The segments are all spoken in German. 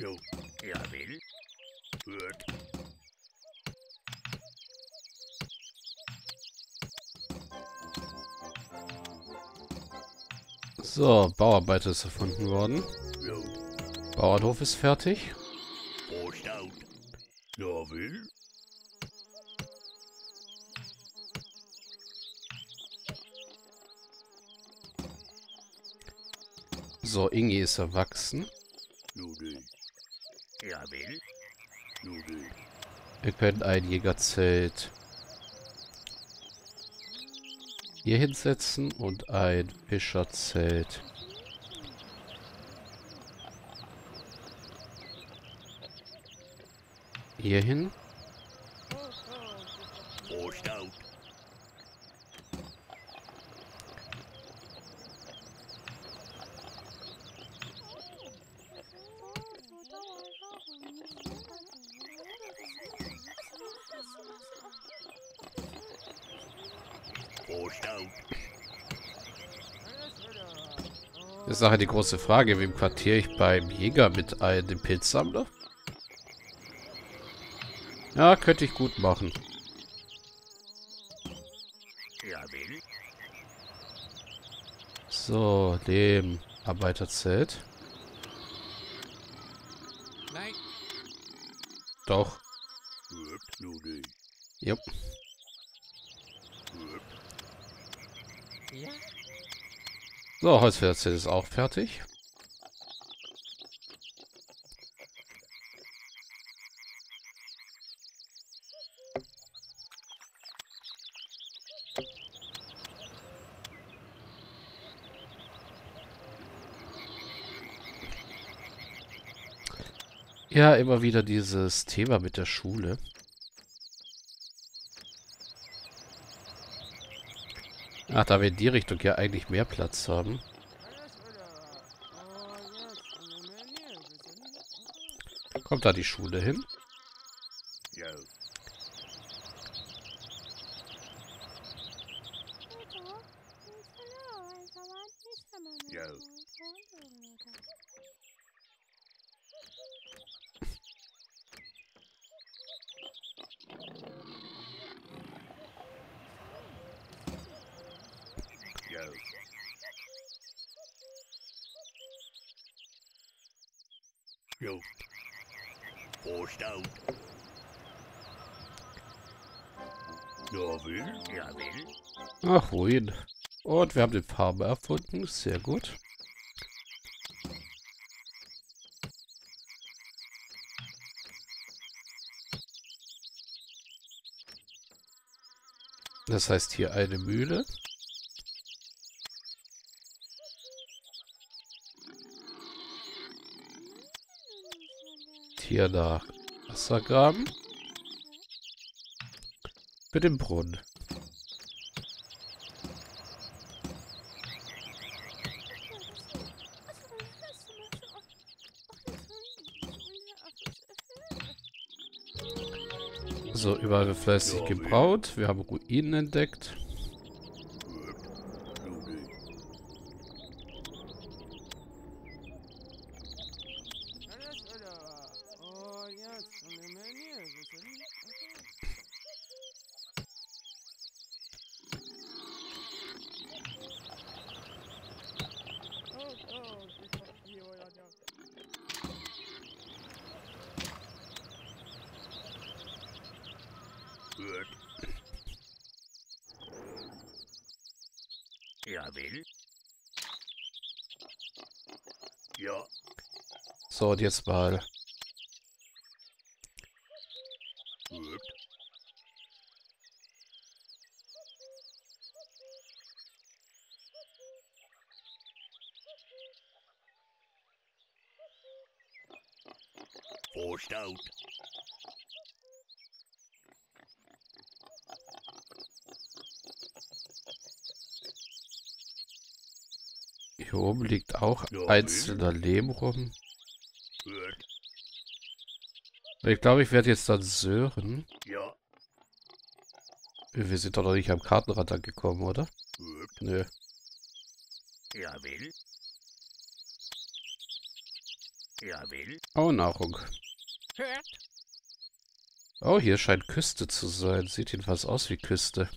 Jo. Jawohl. Gut. So, Bauarbeiter ist erfunden worden. Jo. Bauernhof ist fertig. Vorstaut. Jawohl. So, Ingi ist erwachsen. Nudel. Jawohl. Nudel. Wir können ein Jägerzelt hier hinsetzen und ein Fischerzelt. Hier hin. Das ist nachher die große Frage, wem quartiere ich beim Jäger mit einem Pilzsammler? Ja, könnte ich gut machen. So, dem Arbeiterzelt. Nein. Doch. Jupp. Gut. Ja? So, Holzfällerzelt ist auch fertig. Ja, immer wieder dieses Thema mit der Schule. Ach, da wir in die Richtung ja eigentlich mehr Platz haben. Kommt da die Schule hin? Jo. Jo. Jo. Jo. Vorstaut. Jawohl. Jawohl. Ach, wohin? Und wir haben den Farbe erfunden. Sehr gut. Das heißt hier eine Mühle. Hier nach Wassergraben. Mit dem Brunnen. So, überall fleißig gebraut. Wir haben Ruinen entdeckt. Gut. Nudel. Gut. Jawohl. Ja. So, und jetzt mal. Gut. Vorstaut. Hier oben liegt auch Ja, einzelner Lehm rum. Ich glaube, ich werde jetzt dann sören. Ja. Wir sind doch noch nicht am Kartenrad angekommen, oder? Gut. Nö. Jawohl. Jawohl. Oh, Nahrung. Hört. Oh, hier scheint Küste zu sein. Sieht jedenfalls aus wie Küste.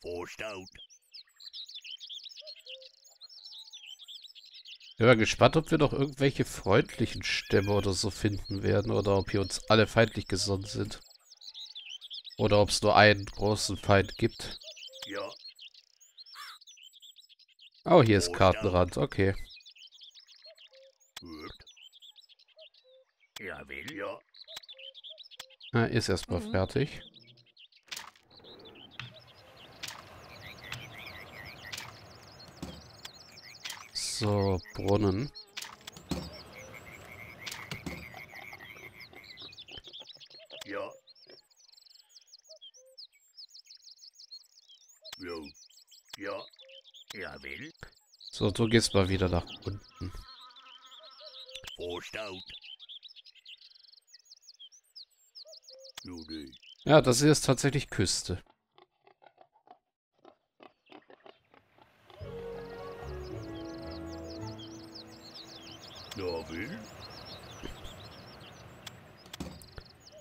Verstaut. Bin mal gespannt, ob wir noch irgendwelche freundlichen Stämme oder so finden werden. Oder ob hier uns alle feindlich gesonnen sind. Oder ob es nur einen großen Feind gibt. Ja. Oh, hier ist Kartenrand. Okay. Gut. Jawohl. Ja. Ah, ist erstmal Mhm. fertig. So, Brunnen. Ja. Jo. Ja. Jawohl. So, du gehst mal wieder nach unten. Ja, das hier ist tatsächlich Küste.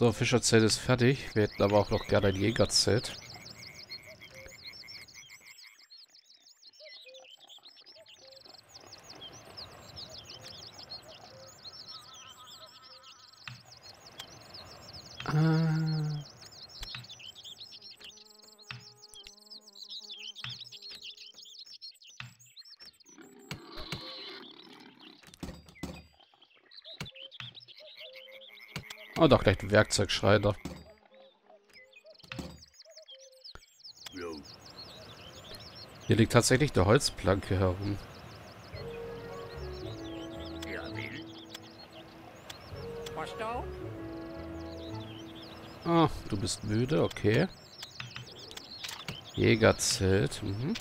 So, Fischerzelt ist fertig. Wir hätten aber auch noch gerne ein Jägerzelt. Oh, doch gleich ein Werkzeugschreiner. Hier liegt tatsächlich eine Holzplanke herum. Ah, du bist müde, okay. Jägerzelt, mhm.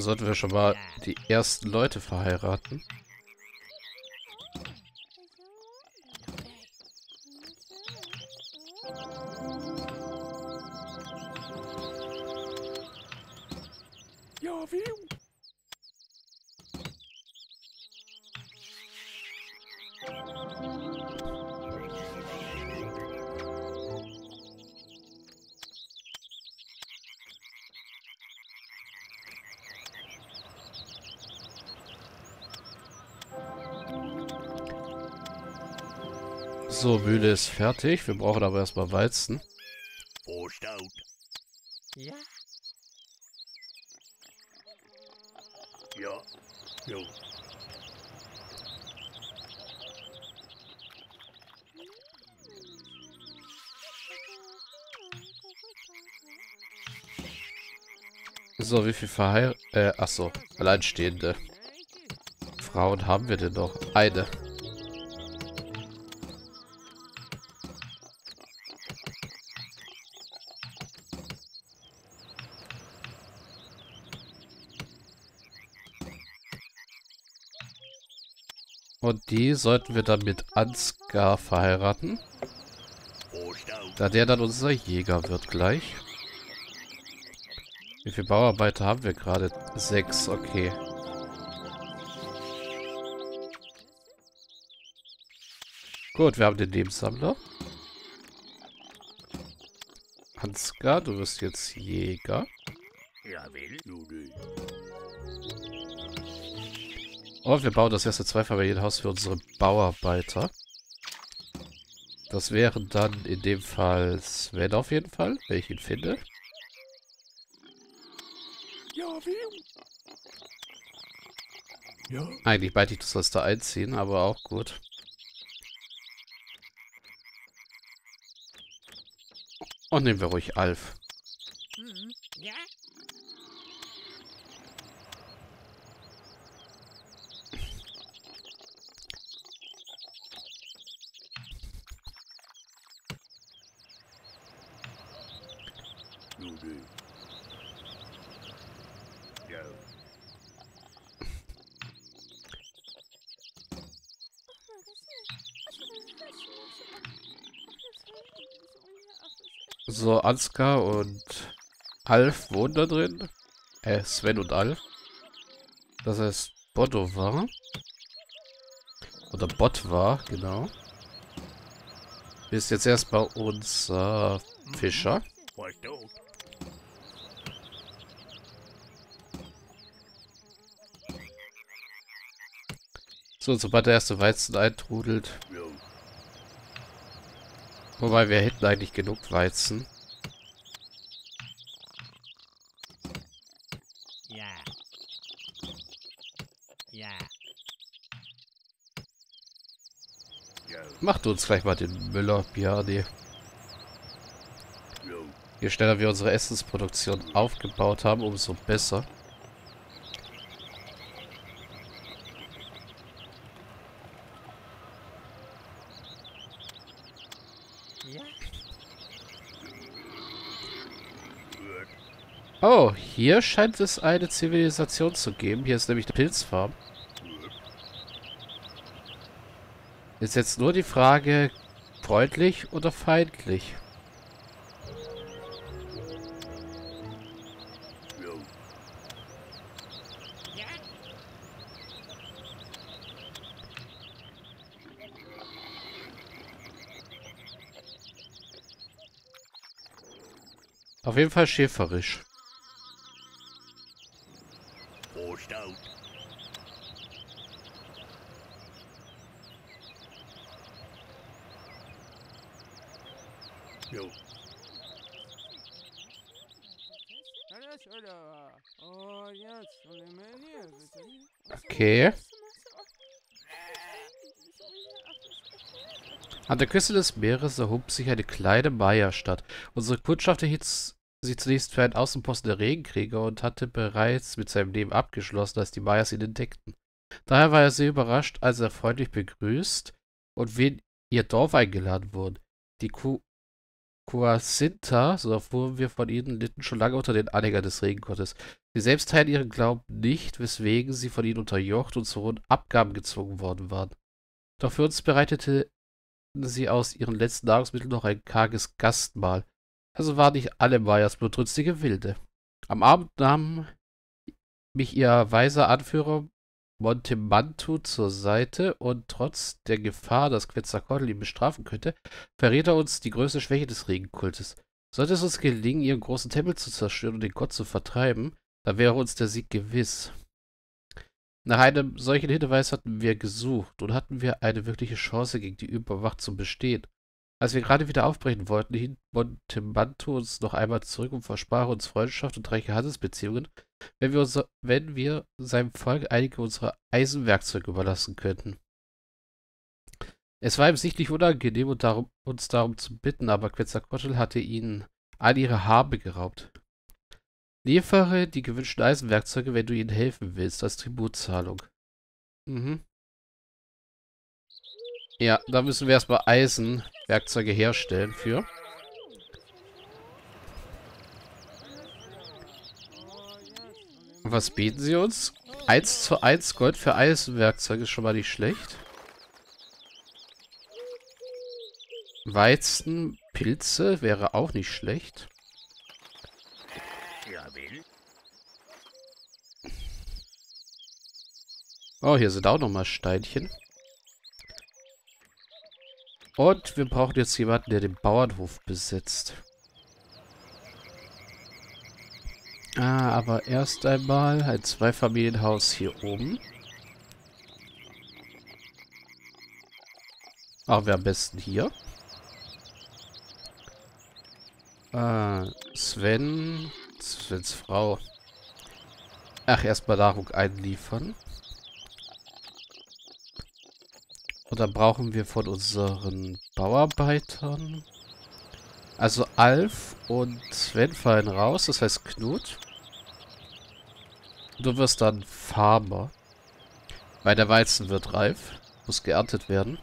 Sollten wir schon mal die ersten Leute verheiraten. So, Mühle ist fertig. Wir brauchen aber erstmal Weizen. Ja. Ja. Jo. So, wie viel Verheir... Äh, achso. Alleinstehende Frauen haben wir denn noch? Eine. Und die sollten wir dann mit Ansgar verheiraten. Da der dann unser Jäger wird gleich. Wie viele Bauarbeiter haben wir gerade? Sechs, okay. Gut, wir haben den Lebenssammler. Ansgar, du wirst jetzt Jäger. Und wir bauen das erste Zweifamilienhaus für unsere Bauarbeiter. Das wären dann in dem Fall Sven auf jeden Fall, wenn ich ihn finde. Ja, wie? Ja. Eigentlich meinte ich, du sollst da einziehen, aber auch gut. Und nehmen wir ruhig Alf. Mhm. Ja. Judy. Ja. So, Ansgar und Alf wohnen da drin. Äh, Sven und Alf. Das heißt, Bodo war. Oder Bot war, genau. Ist jetzt erstmal unser Fischer. Verstanden. So, sobald der erste Weizen eintrudelt. Wobei, wir hätten eigentlich genug Weizen. Ja. Ja. Ja. Macht uns gleich mal den Müller, Bjarni. Ja. Je schneller wir unsere Essensproduktion aufgebaut haben, umso besser. Oh, hier scheint es eine Zivilisation zu geben. Hier ist nämlich eine Pilzfarm. Ist jetzt nur die Frage, freundlich oder feindlich? Auf jeden Fall schäferisch. Verstanden. Ja. Alles oder? Oh, jetzt. Und immer hier, bitte. Okay. An der Küste des Meeres erhob sich eine kleine Maya-Stadt. Unsere Kundschafter hielt sie zunächst für einen Außenposten der Regenkrieger und hatte bereits mit seinem Leben abgeschlossen, als die Mayas ihn entdeckten. Daher war er sehr überrascht, als er freundlich begrüßt und wir in ihr Dorf eingeladen wurden. Die Ku Kuasinta, so erfuhren wir von ihnen, litten schon lange unter den Anhängern des Regengottes. Sie selbst teilen ihren Glauben nicht, weswegen sie von ihnen unterjocht und zu hohen Abgaben gezwungen worden waren. Doch für uns bereitete sie aus ihren letzten Nahrungsmitteln noch ein karges Gastmahl. Also waren nicht alle Mayas blutrünstige Wilde. Am Abend nahm mich ihr weiser Anführer Montemantu zur Seite und trotz der Gefahr, dass Quetzalcoatl ihn bestrafen könnte, verrät er uns die größte Schwäche des Regenkultes. Sollte es uns gelingen, ihren großen Tempel zu zerstören und den Gott zu vertreiben, dann wäre uns der Sieg gewiss. Nach einem solchen Hinweis hatten wir gesucht und hatten wir eine wirkliche Chance gegen die Überwacht zu bestehen. Als wir gerade wieder aufbrechen wollten, hielt Montemanto uns noch einmal zurück und versprach uns Freundschaft und reiche Handelsbeziehungen, wenn wir, unser, wenn wir seinem Volk einige unserer Eisenwerkzeuge überlassen könnten. Es war ihm sichtlich unangenehm, und darum, uns darum zu bitten, aber Quetzalcoatl hatte ihnen all ihre Habe geraubt. Liefere die gewünschten Eisenwerkzeuge, wenn du ihnen helfen willst, als Tributzahlung. Mhm. Ja, da müssen wir erstmal Eisenwerkzeuge herstellen für. Was bieten sie uns? 1 zu 1 Gold für Eisenwerkzeuge ist schon mal nicht schlecht. Weizen, Pilze wäre auch nicht schlecht. Ja, will. Oh, hier sind auch nochmal Steinchen. Und wir brauchen jetzt jemanden, der den Bauernhof besitzt. Ah, aber erst einmal ein Zweifamilienhaus hier oben. Machen wir am besten hier. Ah, Sven. Svens Frau. Ach, erstmal Nahrung einliefern. Und dann brauchen wir von unseren Bauarbeitern. Also Alf und Sven fallen raus, das heißt Knut. Du wirst dann Farmer. Weil der Weizen wird reif. Muss geerntet werden.